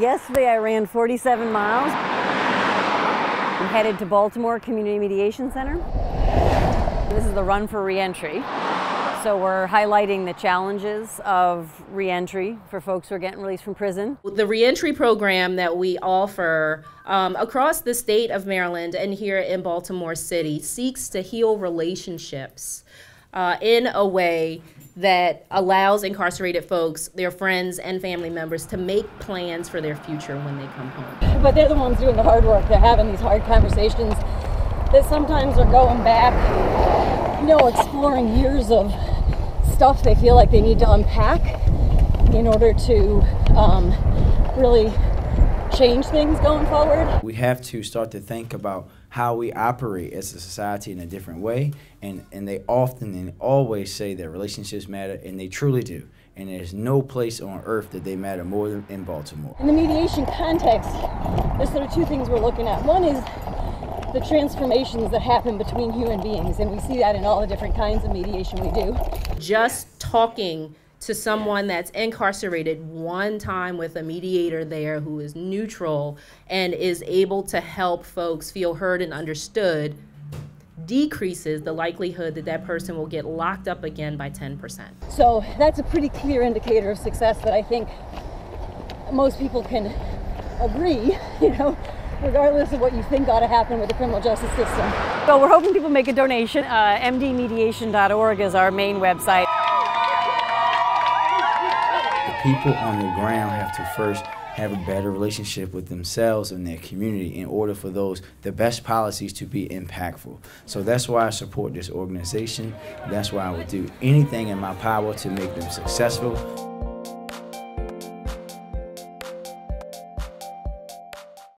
Yesterday I ran 47 miles. I'm headed to Baltimore Community Mediation Center. This is the Run for Reentry. So we're highlighting the challenges of reentry for folks who are getting released from prison. The reentry program that we offer um, across the state of Maryland and here in Baltimore City seeks to heal relationships uh, in a way that allows incarcerated folks, their friends, and family members to make plans for their future when they come home. But they're the ones doing the hard work. They're having these hard conversations that sometimes are going back, you know, exploring years of stuff they feel like they need to unpack in order to um, really change things going forward. We have to start to think about how we operate as a society in a different way, and, and they often and always say that relationships matter, and they truly do. And there's no place on earth that they matter more than in Baltimore. In the mediation context, there's sort of two things we're looking at. One is the transformations that happen between human beings, and we see that in all the different kinds of mediation we do. Just talking to someone that's incarcerated one time with a mediator there who is neutral and is able to help folks feel heard and understood decreases the likelihood that that person will get locked up again by 10%. So that's a pretty clear indicator of success that I think most people can agree, you know, regardless of what you think ought to happen with the criminal justice system. So we're hoping people make a donation. Uh, mdmediation.org is our main website. People on the ground have to first have a better relationship with themselves and their community in order for those the best policies to be impactful. So that's why I support this organization. That's why I would do anything in my power to make them successful.